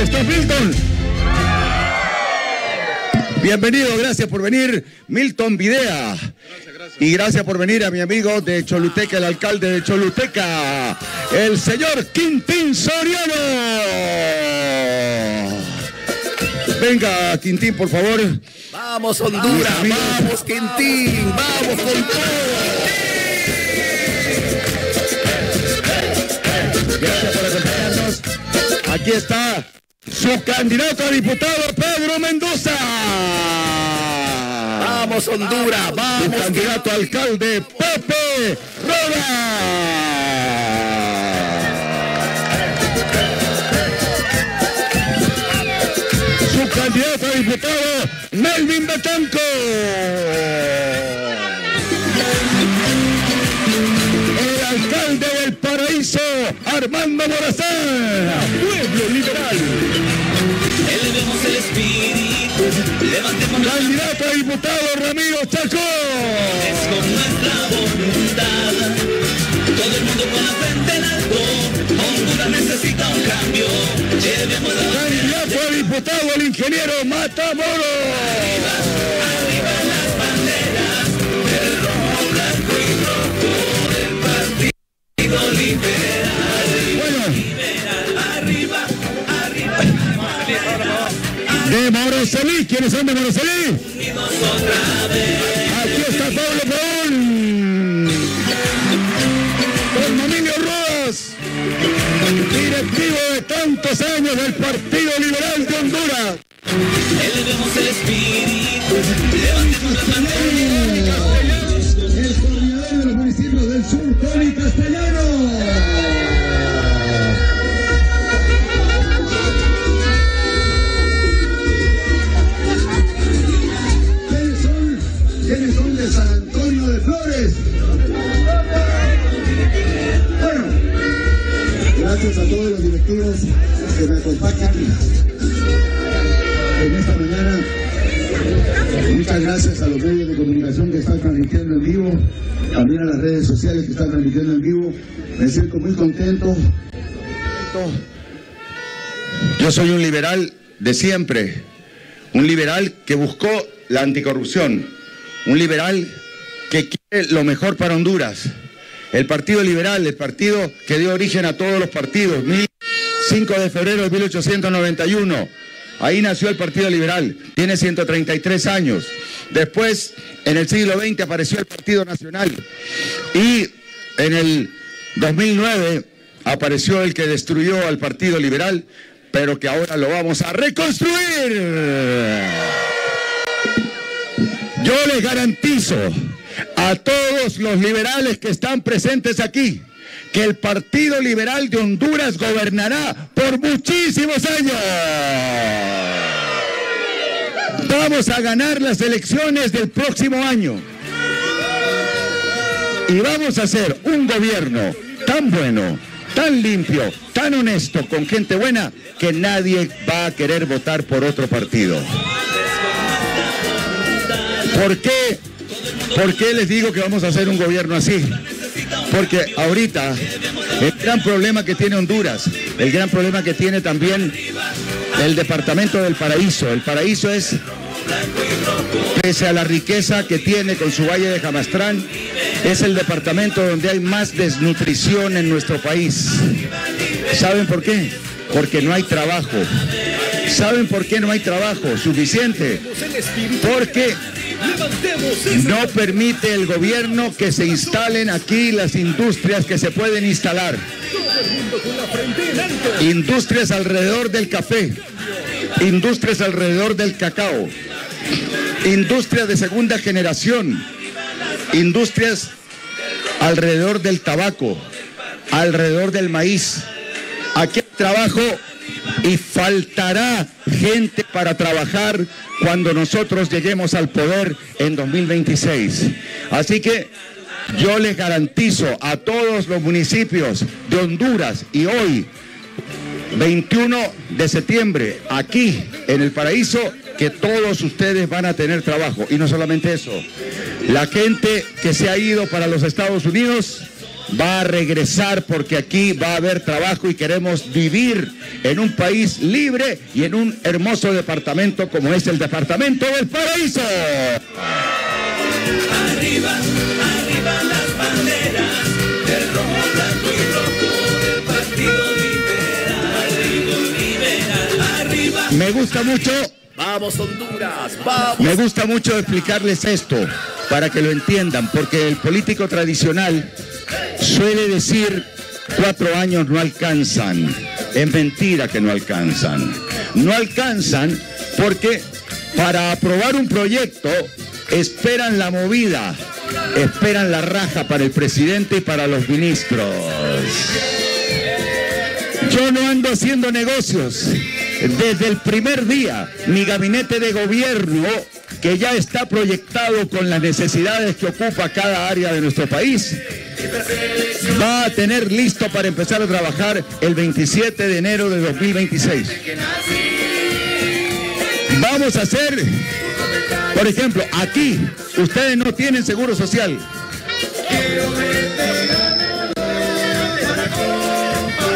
¿Dónde está Milton? Bienvenido, gracias por venir, Milton Videa. Y gracias por venir a mi amigo de Choluteca, el alcalde de Choluteca, el señor Quintín Soriano. Venga, Quintín, por favor. Vamos, Honduras, vamos, Quintín, vamos con todo. Gracias por acompañarnos. Aquí está su candidato a diputado, Pedro Mendoza. Vamos, Honduras, Su vamos. candidato a alcalde, Pepe Roda. Su candidato a diputado, Melvin Betanco. El alcalde del paraíso, Armando Morazán. Pueblo liberal. Candidato a diputado, Ramiro Chaco. con nuestra voluntad. Todo el mundo con la frente en alto. Honduras necesita un cambio. Llevemos la Candidato a diputado, el ingeniero Matamoros. arriba las banderas. El rojo, blanco y rojo del partido liberal. Bueno, Arriba, arriba, de ¿Quiénes son de vez. Aquí está Pablo Peón. Don Domingo Rodas. Directivo de tantos años del Partido Liberal de Honduras. Elevemos el espíritu, gracias a todos los directivos que me acompañan en esta mañana. Muchas gracias a los medios de comunicación que están transmitiendo en vivo, también a las redes sociales que están transmitiendo en vivo. Me siento muy contento. Yo soy un liberal de siempre, un liberal que buscó la anticorrupción, un liberal que quiere lo mejor para Honduras. El Partido Liberal, el partido que dio origen a todos los partidos, mil- 5 de febrero de 1891. Ahí nació el Partido Liberal, tiene 133 años. Después, en el siglo XX, apareció el Partido Nacional. Y en el 2009 apareció el que destruyó al Partido Liberal, pero que ahora lo vamos a reconstruir. Yo les garantizo a todos los liberales que están presentes aquí que el Partido Liberal de Honduras gobernará por muchísimos años. Vamos a ganar las elecciones del próximo año. Y vamos a hacer un gobierno tan bueno, tan limpio, tan honesto, con gente buena, que nadie va a querer votar por otro partido. ¿Por qué? ¿Por qué les digo que vamos a hacer un gobierno así? Porque ahorita el gran problema que tiene Honduras, el gran problema que tiene también el departamento del Paraíso, el Paraíso es, pese a la riqueza que tiene con su valle de Jamastrán, es el departamento donde hay más desnutrición en nuestro país. ¿Saben por qué? Porque no hay trabajo. ¿Saben por qué no hay trabajo suficiente? Porque no permite el gobierno que se instalen aquí las industrias que se pueden instalar. Industrias alrededor del café, industrias alrededor del cacao, industrias de segunda generación, industrias alrededor del tabaco, alrededor del maíz. Aquí hay trabajo y faltará gente para trabajar cuando nosotros lleguemos al poder en 2026. Así que yo les garantizo a todos los municipios de Honduras y hoy, 21 de septiembre, aquí en el paraíso, que todos ustedes van a tener trabajo. Y no solamente eso, la gente que se ha ido para los Estados Unidos va a regresar porque aquí va a haber trabajo y queremos vivir en un país libre y en un hermoso departamento como es el Departamento del Paraíso. Arriba, arriba las banderas rojo, blanco y rojo del Partido Liberal. Partido Liberal. Arriba. Me gusta mucho Vamos Honduras, vamos. Me gusta mucho explicarles esto para que lo entiendan, porque el político tradicional suele decir cuatro años no alcanzan. Es mentira que no alcanzan. No alcanzan porque para aprobar un proyecto esperan la movida, esperan la raja para el presidente y para los ministros. Yo no ando haciendo negocios. Desde el primer día, mi gabinete de gobierno, que ya está proyectado con las necesidades que ocupa cada área de nuestro país, va a tener listo para empezar a trabajar el 27 de enero de 2026. Vamos a hacer, por ejemplo, aquí ustedes no tienen seguro social.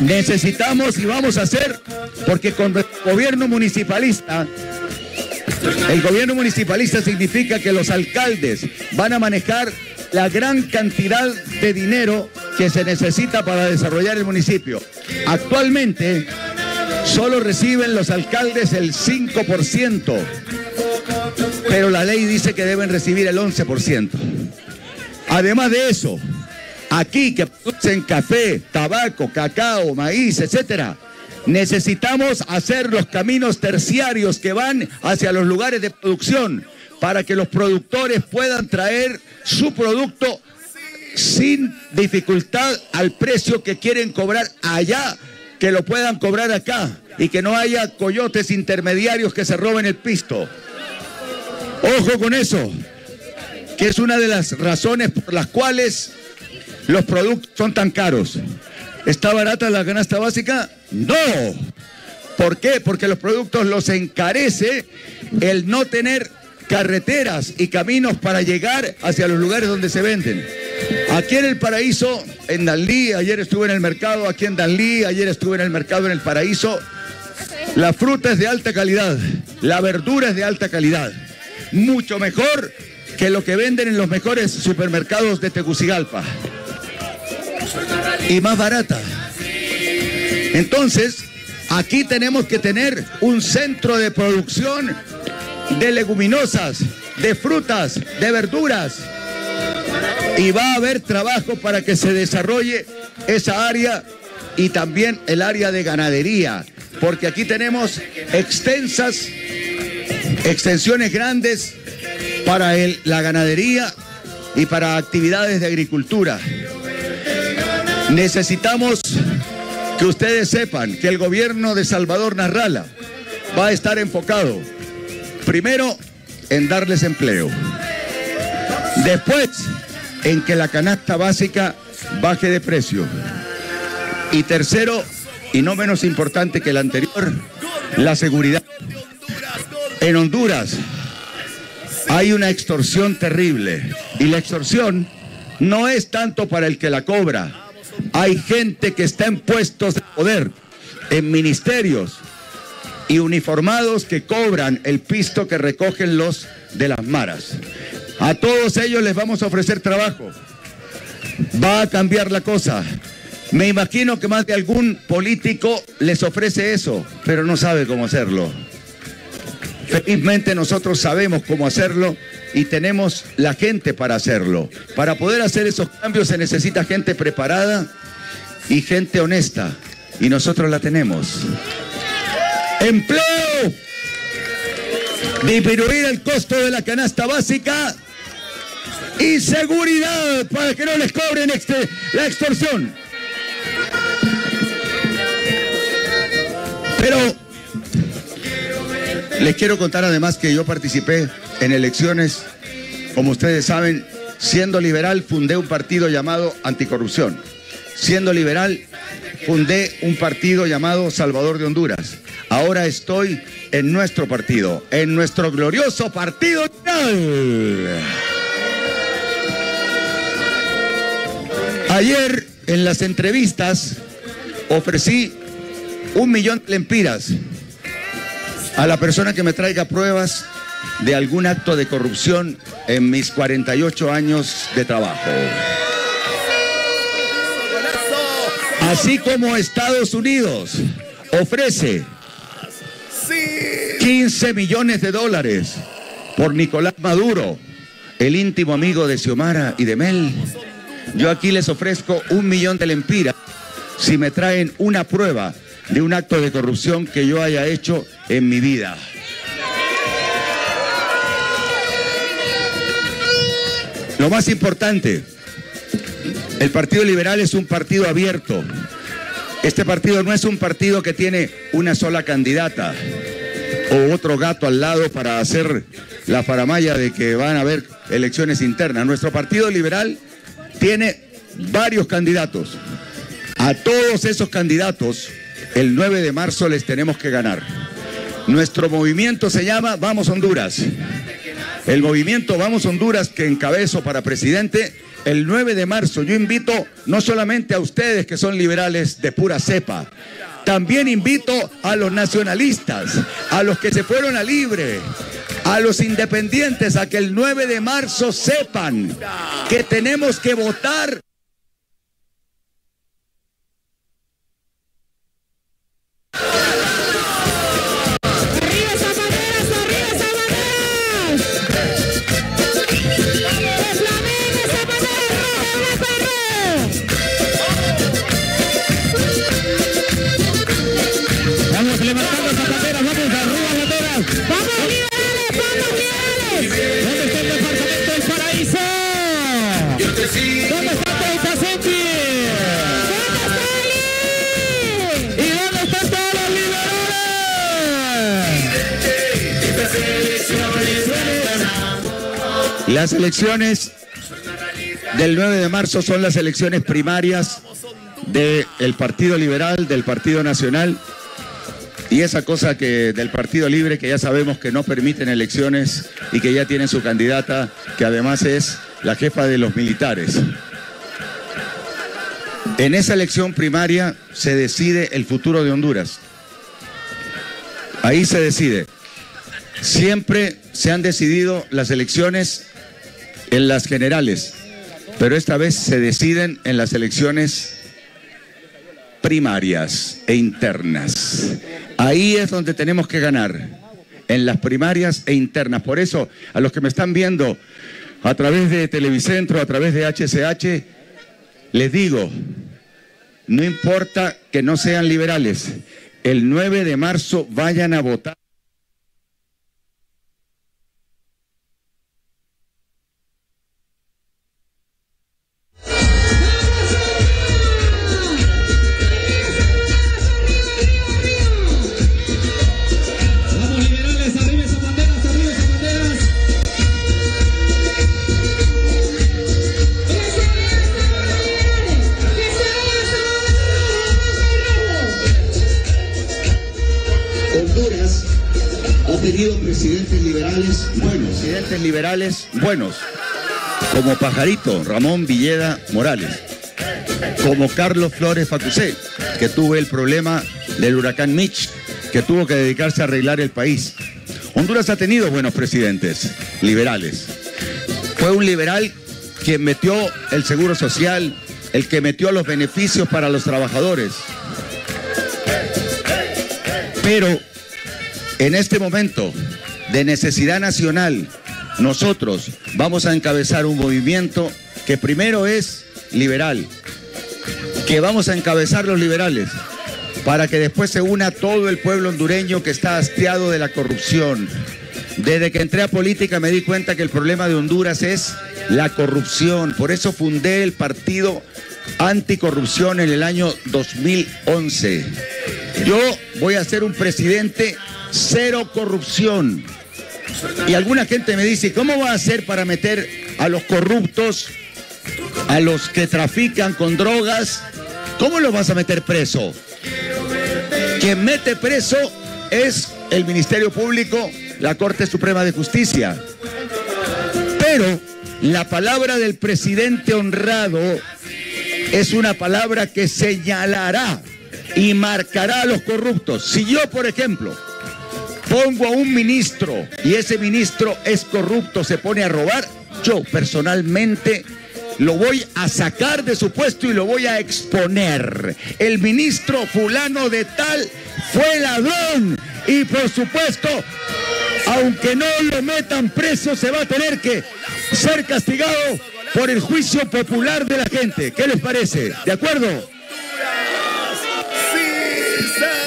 Necesitamos y vamos a hacer, porque con el gobierno municipalista, el gobierno municipalista significa que los alcaldes van a manejar la gran cantidad de dinero que se necesita para desarrollar el municipio. Actualmente solo reciben los alcaldes el 5%, pero la ley dice que deben recibir el 11%. Además de eso, aquí que producen café, tabaco, cacao, maíz, etcétera, necesitamos hacer los caminos terciarios que van hacia los lugares de producción para que los productores puedan traer su producto sin dificultad al precio que quieren cobrar allá, que lo puedan cobrar acá y que no haya coyotes intermediarios que se roben el pisto. Ojo con eso, que es una de las razones por las cuales los productos son tan caros. ¿Está barata la canasta básica? No. ¿Por qué? Porque los productos los encarece el no tener carreteras y caminos para llegar hacia los lugares donde se venden. Aquí en el paraíso, en Danlí, ayer estuve en el mercado, aquí en Danlí, ayer estuve en el mercado en el paraíso. La fruta es de alta calidad, la verdura es de alta calidad. Mucho mejor que lo que venden en los mejores supermercados de Tegucigalpa. Y más barata. Entonces, aquí tenemos que tener un centro de producción de leguminosas, de frutas, de verduras. Y va a haber trabajo para que se desarrolle esa área y también el área de ganadería, porque aquí tenemos extensas, extensiones grandes para la ganadería y para actividades de agricultura. Necesitamos que ustedes sepan que el gobierno de Salvador Narrala va a estar enfocado primero en darles empleo, después en que la canasta básica baje de precio y tercero, y no menos importante que el anterior, la seguridad. En Honduras hay una extorsión terrible y la extorsión no es tanto para el que la cobra. Hay gente que está en puestos de poder, en ministerios y uniformados que cobran el pisto que recogen los de las maras. A todos ellos les vamos a ofrecer trabajo. Va a cambiar la cosa. Me imagino que más de algún político les ofrece eso, pero no sabe cómo hacerlo. Felizmente nosotros sabemos cómo hacerlo y tenemos la gente para hacerlo. Para poder hacer esos cambios se necesita gente preparada y gente honesta. Y nosotros la tenemos. Empleo. Disminuir el costo de la canasta básica. Y seguridad para que no les cobren este- la extorsión. Pero les quiero contar además que yo participé en elecciones, como ustedes saben, siendo liberal fundé un partido llamado Anticorrupción. Siendo liberal fundé un partido llamado Salvador de Honduras. Ahora estoy en nuestro partido, en nuestro glorioso partido. Ayer en las entrevistas ofrecí un millón de lempiras a la persona que me traiga pruebas de algún acto de corrupción en mis 48 años de trabajo. Así como Estados Unidos ofrece 15 millones de dólares por Nicolás Maduro, el íntimo amigo de Xiomara y de Mel, yo aquí les ofrezco un millón de lempiras si me traen una prueba de un acto de corrupción que yo haya hecho en mi vida. Lo más importante, el Partido Liberal es un partido abierto. Este partido no es un partido que tiene una sola candidata o otro gato al lado para hacer la faramaya de que van a haber elecciones internas. Nuestro Partido Liberal tiene varios candidatos. A todos esos candidatos, el 9 de marzo les tenemos que ganar. Nuestro movimiento se llama Vamos Honduras. El movimiento Vamos Honduras que encabezo para presidente el 9 de marzo. Yo invito no solamente a ustedes que son liberales de pura cepa, también invito a los nacionalistas, a los que se fueron a libre, a los independientes, a que el 9 de marzo sepan que tenemos que votar Las elecciones del 9 de marzo son las elecciones primarias del Partido Liberal, del Partido Nacional y esa cosa que del Partido Libre que ya sabemos que no permiten elecciones y que ya tienen su candidata, que además es la jefa de los militares. En esa elección primaria se decide el futuro de Honduras. Ahí se decide. Siempre se han decidido las elecciones en las generales, pero esta vez se deciden en las elecciones primarias e internas. Ahí es donde tenemos que ganar, en las primarias e internas. Por eso, a los que me están viendo a través de Televicentro, a través de HCH, les digo, no importa que no sean liberales, el 9 de marzo vayan a votar. Liberales buenos. presidentes liberales buenos, como Pajarito Ramón Villeda Morales, como Carlos Flores Facusé, que tuvo el problema del huracán Mitch, que tuvo que dedicarse a arreglar el país. Honduras ha tenido buenos presidentes liberales. Fue un liberal quien metió el seguro social, el que metió los beneficios para los trabajadores. Pero en este momento de necesidad nacional, nosotros vamos a encabezar un movimiento que primero es liberal, que vamos a encabezar los liberales, para que después se una todo el pueblo hondureño que está hastiado de la corrupción. Desde que entré a política me di cuenta que el problema de Honduras es la corrupción. Por eso fundé el partido anticorrupción en el año 2011. Yo voy a ser un presidente cero corrupción. Y alguna gente me dice, ¿cómo va a hacer para meter a los corruptos, a los que trafican con drogas? ¿Cómo los vas a meter preso? Quien mete preso es el Ministerio Público, la Corte Suprema de Justicia. Pero la palabra del presidente honrado es una palabra que señalará y marcará a los corruptos. Si yo, por ejemplo, pongo a un ministro y ese ministro es corrupto, se pone a robar, yo personalmente lo voy a sacar de su puesto y lo voy a exponer. El ministro fulano de tal fue ladrón y por supuesto, aunque no lo metan preso, se va a tener que ser castigado por el juicio popular de la gente. ¿Qué les parece? ¿De acuerdo?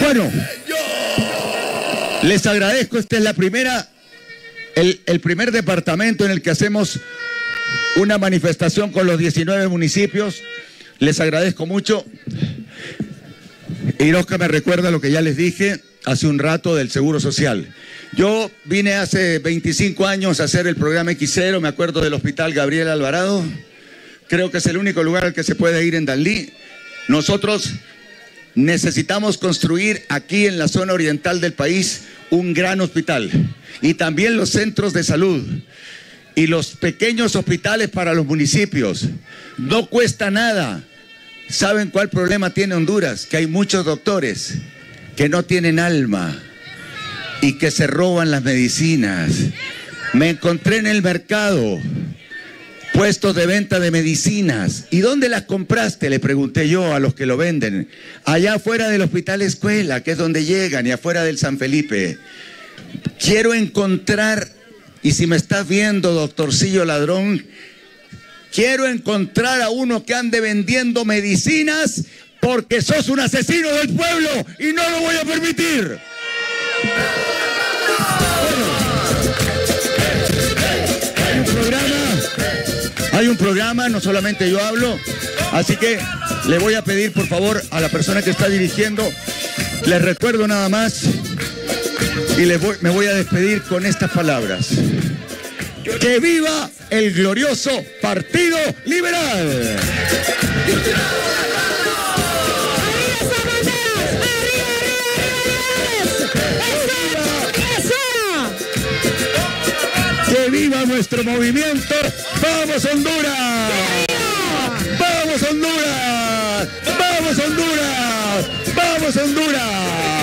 Bueno, les agradezco. Esta es la primera, el, el primer departamento en el que hacemos una manifestación con los 19 municipios. Les agradezco mucho. Irosca me recuerda lo que ya les dije hace un rato del Seguro Social. Yo vine hace 25 años a hacer el programa X0, me acuerdo del Hospital Gabriel Alvarado. Creo que es el único lugar al que se puede ir en Dalí. Nosotros necesitamos construir aquí en la zona oriental del país un gran hospital y también los centros de salud y los pequeños hospitales para los municipios. No cuesta nada. ¿Saben cuál problema tiene Honduras? Que hay muchos doctores que no tienen alma y que se roban las medicinas. Me encontré en el mercado puestos de venta de medicinas. ¿Y dónde las compraste? Le pregunté yo a los que lo venden. Allá afuera del Hospital Escuela, que es donde llegan, y afuera del San Felipe. Quiero encontrar, y si me estás viendo, doctorcillo ladrón, quiero encontrar a uno que ande vendiendo medicinas porque sos un asesino del pueblo y no lo voy a permitir. Hay un programa, no solamente yo hablo, así que le voy a pedir por favor a la persona que está dirigiendo, les recuerdo nada más y me voy a despedir con estas palabras. Que viva el glorioso Partido Liberal. Nuestro movimiento. ¡Vamos Honduras! ¡Vamos Honduras! ¡Vamos Honduras! ¡Vamos Honduras!